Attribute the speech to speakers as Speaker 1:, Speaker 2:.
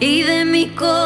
Speaker 1: y de mi corazón.